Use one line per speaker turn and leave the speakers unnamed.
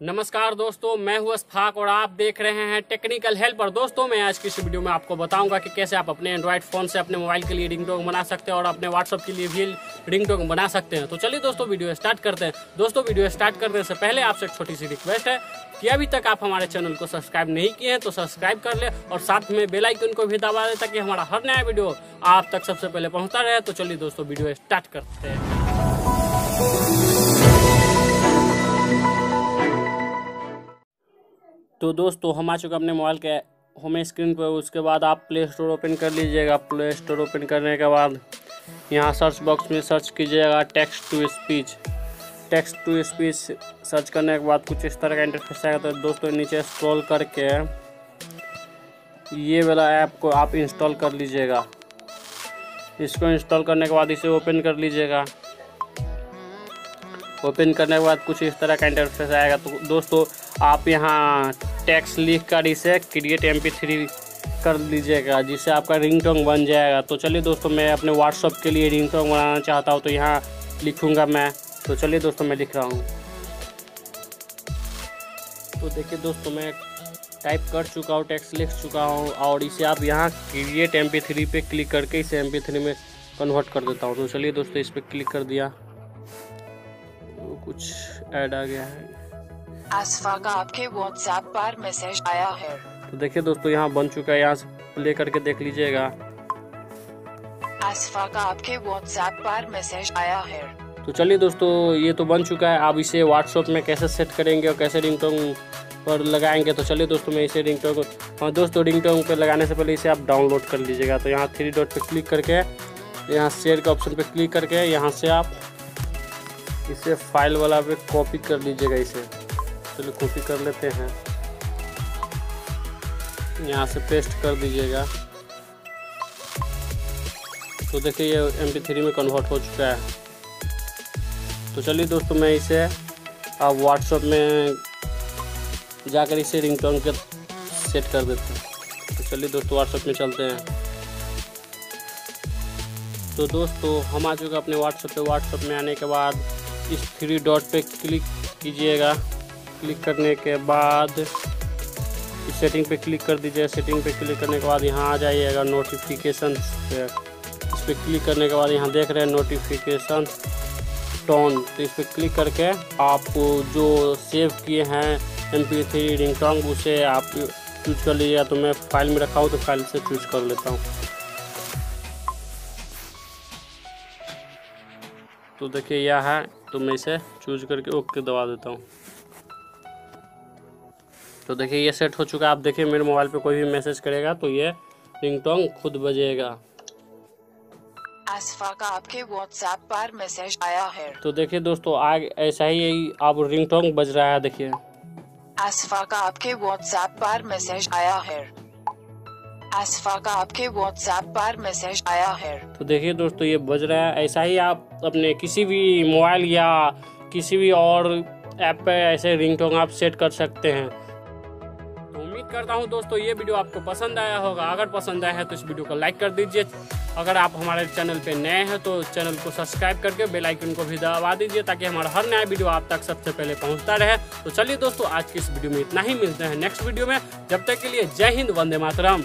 नमस्कार दोस्तों, मैं हूँ अस्फाक और आप देख रहे हैं टेक्निकल हेल्पर दोस्तों, मैं आज की इस वीडियो में आपको बताऊँगा कि कैसे आप अपने एंड्रॉइड फ़ोन से अपने मोबाइल के लिए रिंगटोन बना सकते हैं और अपने व्हाट्सअप के लिए भी रिंगटोन बना सकते हैं। तो चलिए दोस्तों, वीडियो स्टार्ट करते हैं। दोस्तों, वीडियो स्टार्ट करने से पहले आपसे एक छोटी सी रिक्वेस्ट है कि अभी तक आप हमारे चैनल को सब्सक्राइब नहीं किए हैं तो सब्सक्राइब कर ले और साथ में बेल आइकन को भी दबा दे ताकि हमारा हर नया वीडियो आप तक सबसे पहले पहुँचता रहे। तो चलिए दोस्तों, वीडियो स्टार्ट करते हैं। तो दोस्तों, हम आ चुके अपने मोबाइल के होम स्क्रीन पर उसके बाद आप प्ले स्टोर ओपन कर लीजिएगा। प्ले स्टोर ओपन करने के बाद यहाँ सर्च बॉक्स में सर्च कीजिएगा text to speech. Text to speech search करने के बाद कुछ इस तरह का इंटरफेस आएगा। तो दोस्तों, नीचे स्क्रॉल करके ये वाला ऐप को आप इंस्टॉल कर लीजिएगा। इसको इंस्टॉल करने के बाद इसे ओपन कर लीजिएगा। ओपन करने के बाद कुछ इस तरह का इंटरफेस आएगा। तो दोस्तों, आप यहाँ टैक्स लिख कर इसे क्रिएट थ्री कर लीजिएगा, जिससे आपका रिंगटोन बन जाएगा। तो चलिए दोस्तों, मैं अपने व्हाट्सअप के लिए रिंगटोन बनाना चाहता हूँ तो यहाँ लिखूँगा मैं। तो चलिए दोस्तों, मैं लिख रहा हूँ। तो देखिए दोस्तों, मैं टाइप कर चुका हूँ टेक्स्ट लिख चुका हूँ, और इसे आप यहाँ क्रिएट एम थ्री पे क्लिक करके इसे एम थ्री में कन्वर्ट कर देता हूँ। तो चलिए दोस्तों, इस पर क्लिक कर दिया। कुछ ऐड आ गया है।
आसफा का आपके व्हाट्सएप पर मैसेज आया है।
तो देखिए दोस्तों यहाँ बन चुका है। यहाँ से प्ले करके देख लीजिएगा।
आसफा का आपके व्हाट्सएप पर मैसेज आया है।
तो चलिए दोस्तों ये तो बन चुका है। आप इसे व्हाट्सएप में कैसे सेट करेंगे और कैसे रिंगटोन पर लगाएँगे? तो चलिए दोस्तों मैं इसे रिंगटोन को हाँ दोस्तों रिंगटोन पर लगाने से पहले इसे आप डाउनलोड कर लीजिएगा। तो यहाँ थ्री डॉट पे क्लिक करके यहाँ शेयर के ऑप्शन पे क्लिक करके यहाँ से आप इसे फ़ाइल वाला पे कॉपी कर लीजिएगा इसे। चलिए कॉपी कर लेते हैं। यहाँ से पेस्ट कर दीजिएगा। तो देखिए ये एम थ्री में कन्वर्ट हो चुका है। तो चलिए दोस्तों, मैं इसे अब व्हाट्सएप में जाकर इसे रिंगटोन के सेट कर देते हैं। तो चलिए दोस्तों व्हाट्सएप में चलते हैं। तो दोस्तों, हम आ चुके अपने व्हाट्सएप पे। व्हाट्सएप में आने के बाद इस थ्री डॉट पे क्लिक कीजिएगा। क्लिक करने के बाद इस सेटिंग पे क्लिक कर दीजिए। सेटिंग पे क्लिक करने के बाद यहाँ आ जाइएगा नोटिफिकेशन पे। इस पर क्लिक करने के बाद यहाँ देख रहे हैं नोटिफिकेशन टोन तो इस पर क्लिक करके आप जो सेव किए हैं एम पी थ्री रिंगटोन उसे आप चूज़ कर लीजिएगा। तो मैं फ़ाइल में रखा हूँ तो फ़ाइल से चूज़ कर लेता हूँ। तो देखिए, यह है तो मैं इसे चूज़ करके ओके दबा देता हूँ। तो देखिए ये सेट हो चुका है। आप देखिए मेरे मोबाइल पे कोई भी मैसेज करेगा तो ये रिंगटोन खुद बजेगा।
आसफा का आपके व्हाट्सएप पर मैसेज आया है।
तो देखिए दोस्तों आग ऐसा ही अब रिंगटोन बज रहा है देखिए।
आसफा का आपके व्हाट्सएप पर मैसेज आया है। आसफा का आपके व्हाट्सएप पर मैसेज आया है।
तो देखिए दोस्तों, ये बज रहा है। ऐसा ही आप अपने किसी भी मोबाइल या किसी भी और ऐप पे ऐसे रिंगटोन आप सेट कर सकते हैं। उम्मीद करता हूँ। दोस्तों, ये वीडियो आपको पसंद आया होगा। अगर पसंद आया है तो इस वीडियो को लाइक कर दीजिए। अगर आप हमारे चैनल पे नए हैं तो चैनल को सब्सक्राइब करके बेल आइकन को भी दबा दीजिए ताकि हमारा हर नया वीडियो आप तक सबसे पहले पहुँचता रहे। तो चलिए दोस्तों, आज की इस वीडियो में इतना ही। मिलते हैं नेक्स्ट वीडियो में। जब तक के लिए जय हिंद, वंदे मातरम।